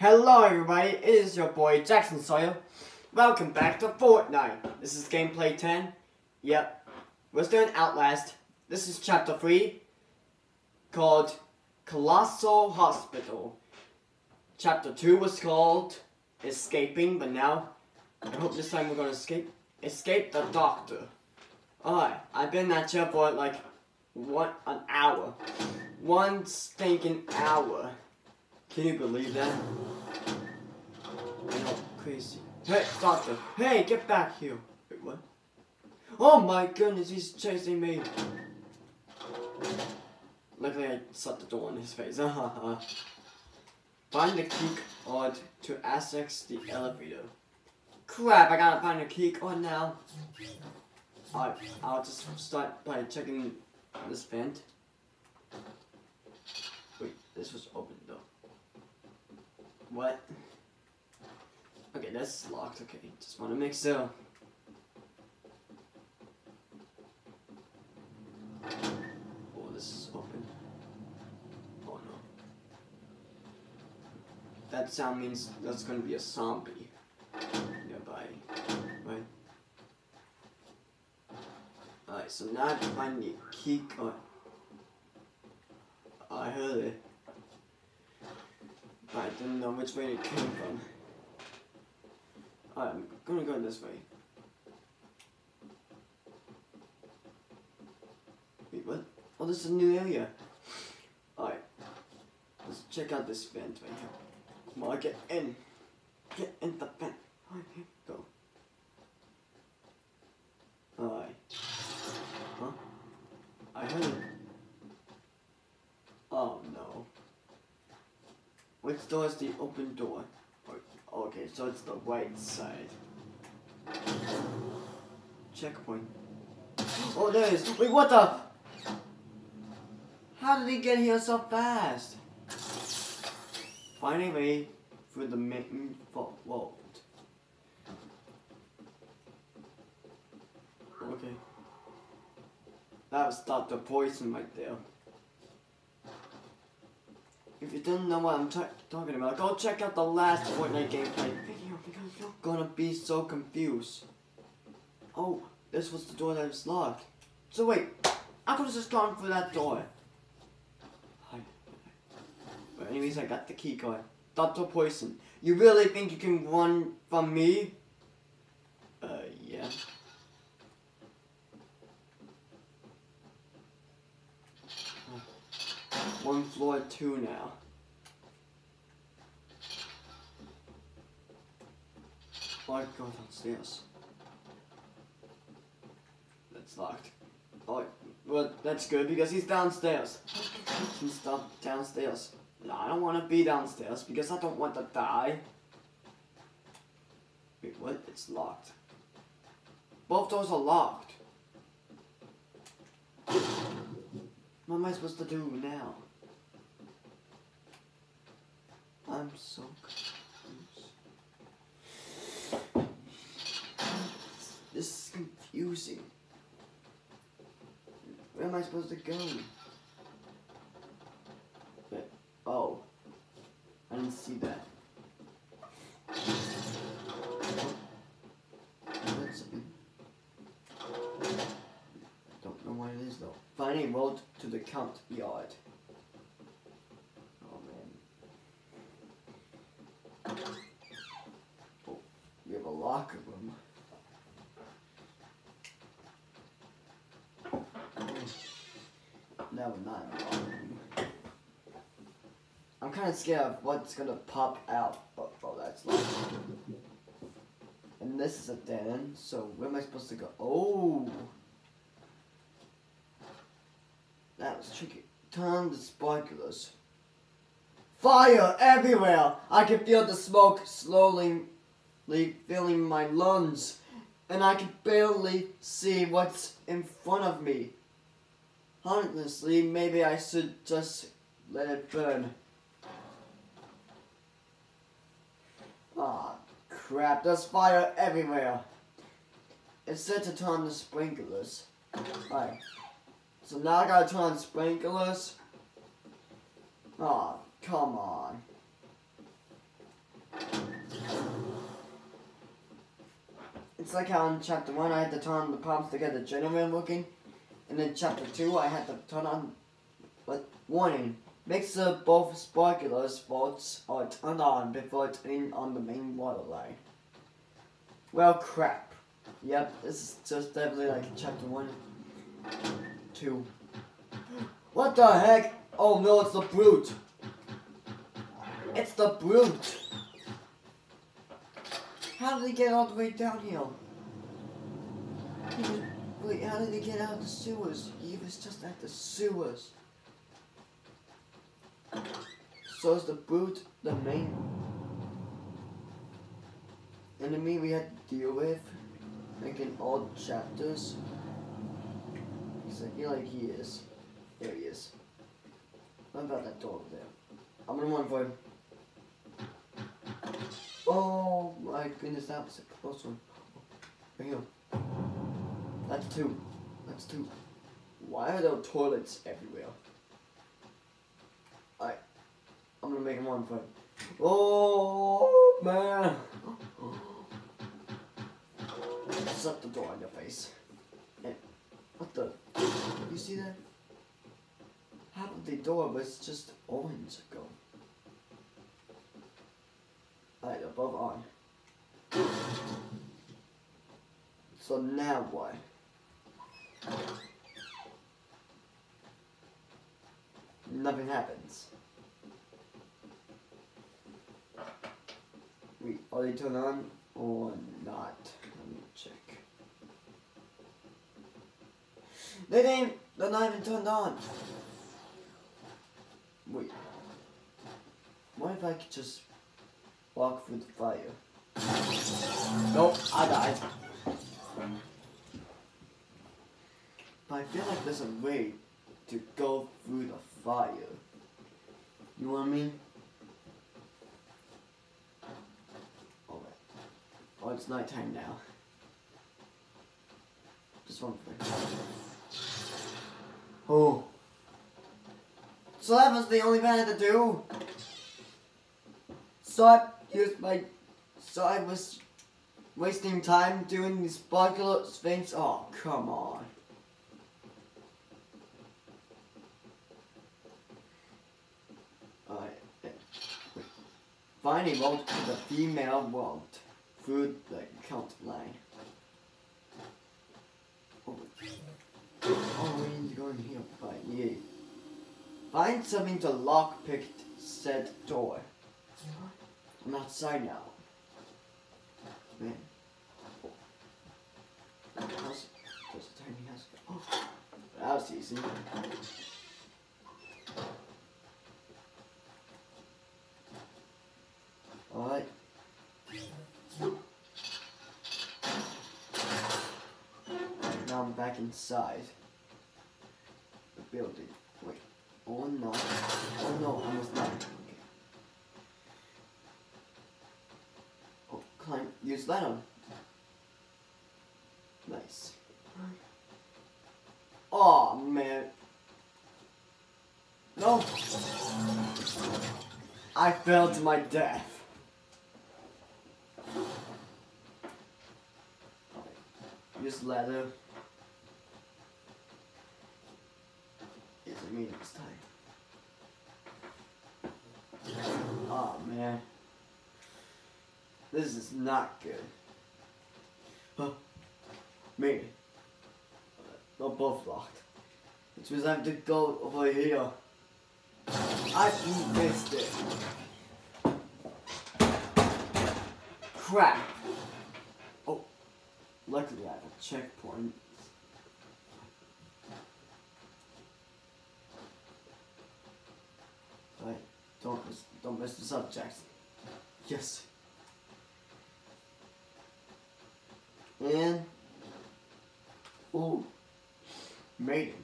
Hello everybody, it is your boy Jackson Sawyer. Welcome back to Fortnite. This is gameplay 10. Yep, we're still in Outlast. This is chapter 3, called Colossal Hospital. Chapter 2 was called Escaping, but now, I hope this time we're gonna escape. Escape the Doctor. Alright, I've been in that chair for like, one, an hour. One stinking hour. Can you believe that? I know, crazy. Hey, doctor. Hey, get back here. Wait, what? Oh my goodness, he's chasing me. Luckily, I shut the door in his face. find the key card to access the elevator. Crap, I gotta find the key card now. Alright, I'll just start by checking this vent. Wait, this was open. What? Okay, that's locked. Okay, just want to make sure. Oh, this is open. Oh no. That sound means that's gonna be a zombie nearby, right? Alright, so now I find the key card. I heard it. I didn't know which way it came from. I'm gonna go in this way. Wait, what? Oh, this is a new area. Alright. Let's check out this vent right here. Come on, get in. Get in the vent. Alright, go. Alright. Huh? I heard it. Oh no. Which door is the open door? Okay, so it's the right side. Checkpoint. Oh, there it is. Wait, what the? How did he get here so fast? Finding way through the main vault. Okay. That was the Poison right there. If you didn't know what I'm talking about, go check out the last Fortnite gameplay video because you're gonna be so confused. Oh, this was the door that was locked. So wait, I could have just gone through that door. But anyways, I got the key card. Dr. Poison, you really think you can run from me? Uh, yeah. One floor two now. Oh, I go downstairs. That's locked. Oh, well, that's good because he's downstairs. He's stop downstairs. No, I don't want to be downstairs because I don't want to die. Wait, what? It's locked. Both doors are locked. What am I supposed to do now? I'm so confused. This is confusing. Where am I supposed to go? But, oh. I didn't see that. Don't know what it is though. Finding road to the count yard. Locker room. No, not. I'm kind of scared of what's gonna pop out. Oh, oh that's locked. And this is a end, so where am I supposed to go? Oh! That was tricky. Turn the sparklers. Fire everywhere! I can feel the smoke slowly filling my lungs, and I can barely see what's in front of me. Honestly, maybe I should just let it burn. Ah, crap, there's fire everywhere. It's said to turn the sprinklers. Right. So now I gotta turn on sprinklers. Ah, oh, come on. It's like how in chapter one I had to turn the pumps to get the generator working, and in chapter two I had to turn on. But warning: make sure both sparklers bolts are turned on before turning on the main water line. Well, crap. Yep, this is just definitely like chapter one, two. What the heck? Oh no, it's the brute. It's the brute. How did he get all the way downhill? Wait, how did he get out of the sewers? He was just at the sewers. So is the brute the main enemy we had to deal with? Like in all chapters? Feel like he is. There he is. What about that door there? I'm gonna run for him. Oh my goodness, that was a close one. Right here. That's two. That's two. Why are there toilets everywhere? I, I'm gonna make him one for. Oh man! Shut the door on your face. And what the? You see that? Half of the door was just orange ago. Alright, above on. So now what? Nothing happens. Wait, are they turned on or not? Let me check. They didn't, they're not even turned on. Wait. What if I could just walk through the fire? Nope, I died. But I feel like there's a way to go through the fire. You know what I mean? Oh, it's nighttime now. Just one thing. Oh. So that was the only thing I had to do. So I used my. So I was wasting time doing these sparkler things. Oh, come on. Alright. Finally, wrote the female world through the count line. Oh, we need to go in here by you. Find something to lockpick said door. I'm outside now. Man. House. There's a tiny house. Oh. That was easy. Alright. Now I'm back inside the building. Wait. Oh no. Oh no, I was not. Okay. Oh, climb. Use ladder. Nice. Oh man. No. I fell to my death. Use ladder. I mean next time. Oh man. This is not good. Huh. Me. They're both locked. Which means I have to go over here. I missed it. Crap. Oh, luckily I have a checkpoint. Right, don't miss, don't mess this up, Jackson. Yes. And ooh, made him.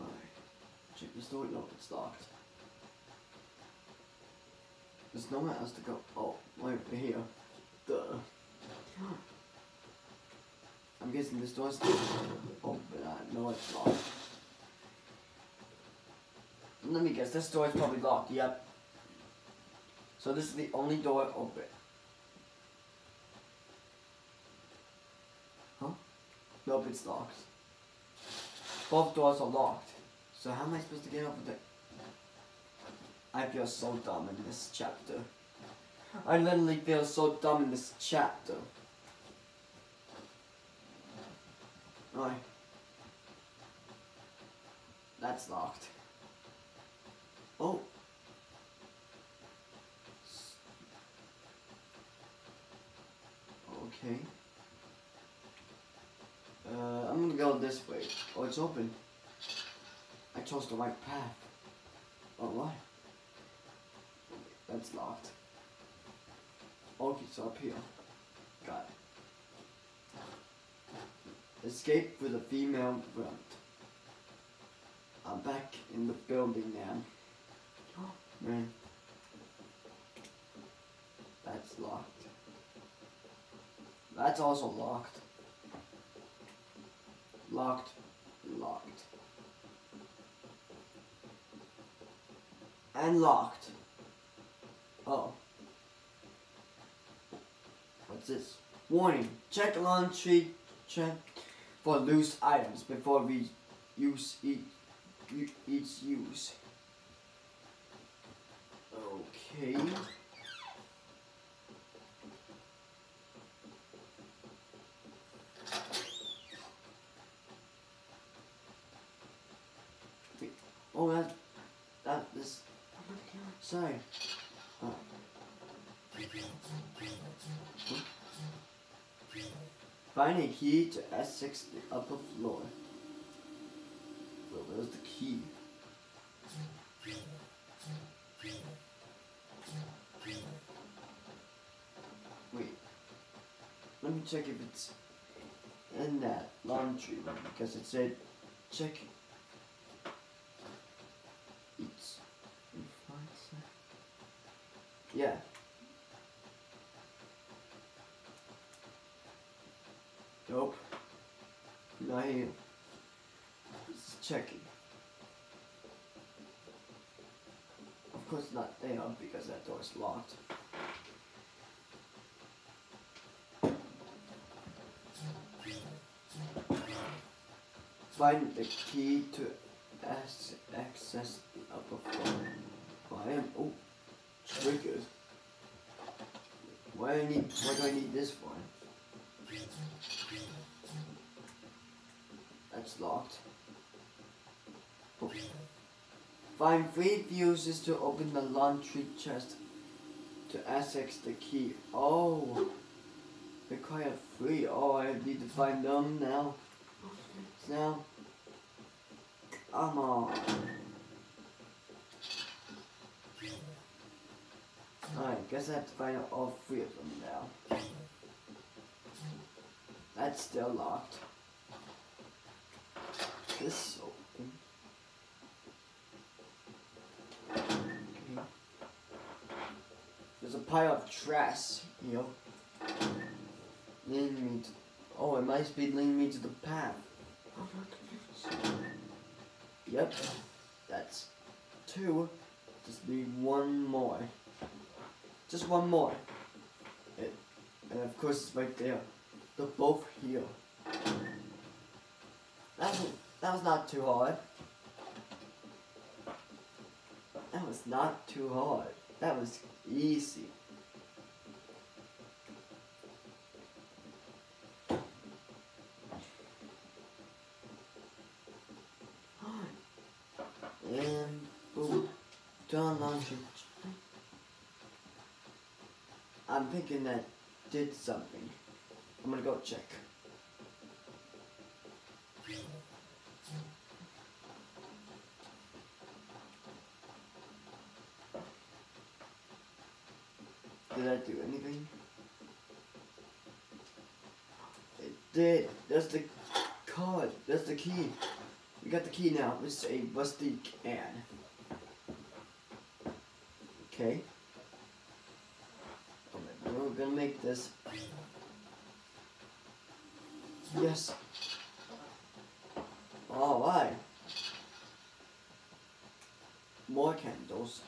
Alright. Check this door. No, it's locked. Nowhere else to go. Oh, right over here. Duh. I'm guessing this door's open. I know it's locked. Let me guess, this door is probably locked. Yep. So this is the only door open. Huh? Nope, it's locked. Both doors are locked. So how am I supposed to get over there? I feel so dumb in this chapter. I literally feel so dumb in this chapter. Right. That's locked. Oh. Okay. Uh, I'm gonna go this way. Oh, it's open. I chose the right path. Oh, why? That's locked. Okay, it's up here. Got it. Escape with a female grunt. I'm back in the building now. Man. That's locked. That's also locked. Locked. Locked. And locked. Oh. What's this? Warning. Check laundry check for loose items before we use each, each use. Okay. Oh, that, that, this, sorry. Find a key to S6 the upper floor. Well, where's the key? Wait. Let me check if it's in that laundry room because it said check it's yeah. Nope. Not here. Just checking. Of course not there because that door is locked. Find the key to access the upper floor. I am oh triggers. Why do I need why do I need this for? Locked. Find three fuses to open the laundry chest to access the key. Oh, require three. Oh, I need to find them now. Now, come on. Alright, guess I have to find all three of them now. That's still locked. This is open. There's a pile of trash here. Leading me to. Oh, it might be leading me to the path. Yep, that's two. Just need one more. Just one more. And of course it's right there. They're both here. That was, not too hard. That was not too hard. That was easy. And boom, launching. I'm thinking that did something. I'm gonna go check. Did that do anything? It did. That's the card. That's the key. We got the key now. It's a rusty can. Okay. We're gonna make this Yes. Alright. More candles.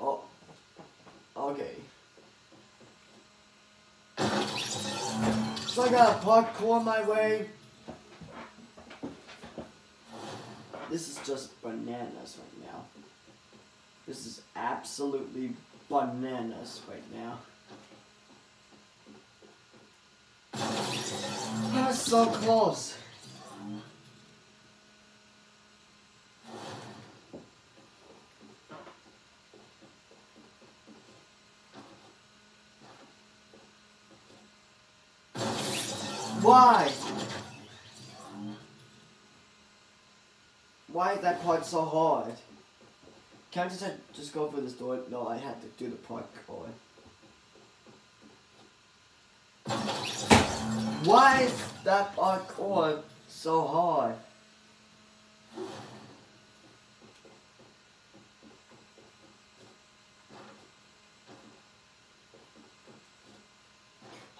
Oh. Okay. So I got a parkour my way. This is just bananas right now. This is absolutely bananas right now. That's so close. Why? Why is that part so hard? Can't I just, just go for this door? No, I had to do the parkour. Why is that parkour so hard?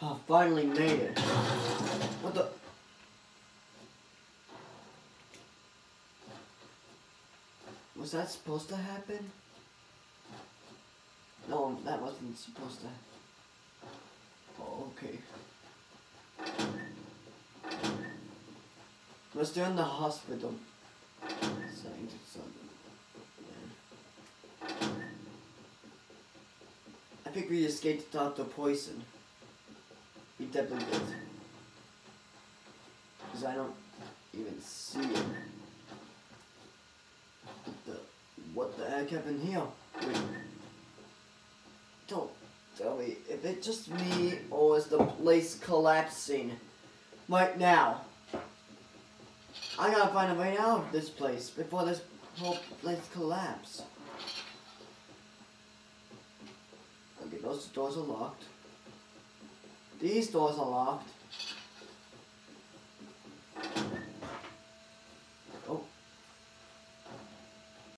Oh, finally made it. What the? Was that supposed to happen? No, that wasn't supposed to. Oh, okay. Was there in the hospital? I think we escaped Dr. Poison. We definitely did. Because I don't even see him. What the, what the heck happened here? Don't tell me if it's just me or is the place collapsing right now. I gotta find a way out of this place before this whole place collapses. Okay, those doors are locked. These doors are locked.